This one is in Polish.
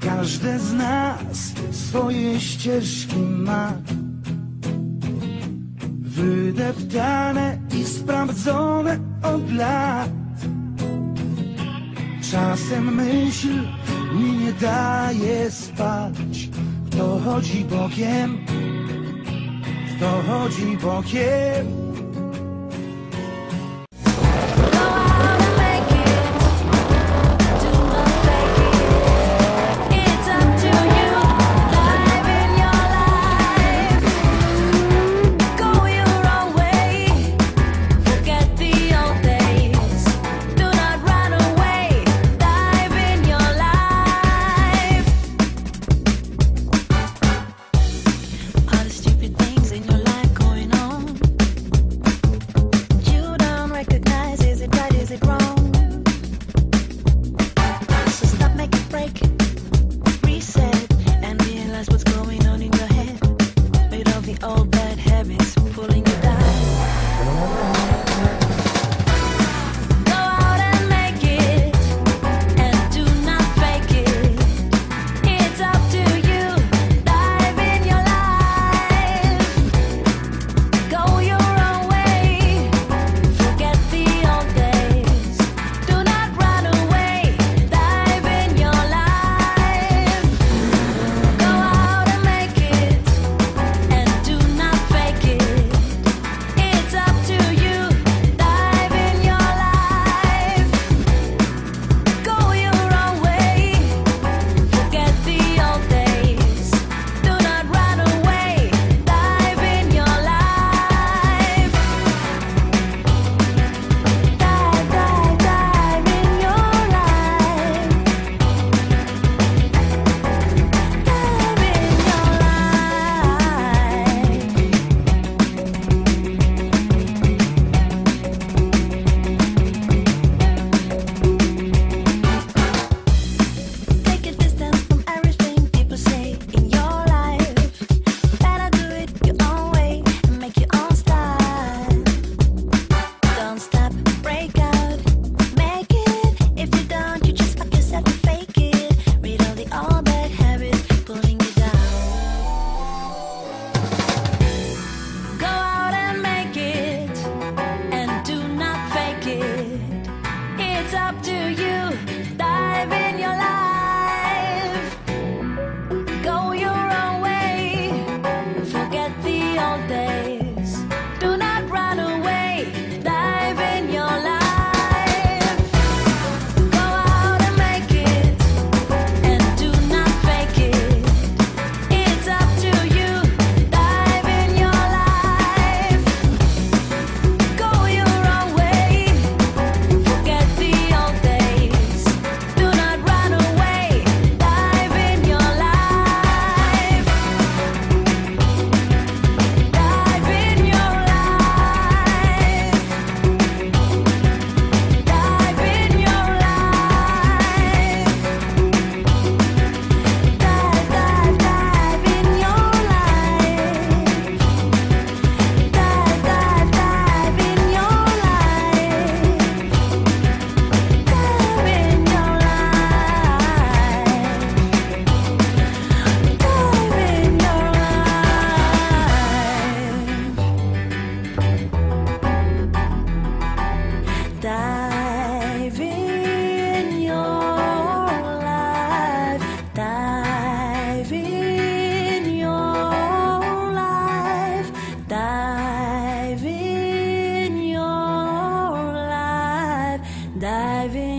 Każde z nas swoje ścieżki ma. Wydeptane i sprawdzone od lat. Czasem myśl mi nie daje spać. Kto chodzi bokiem, kto chodzi bokiem. old. diving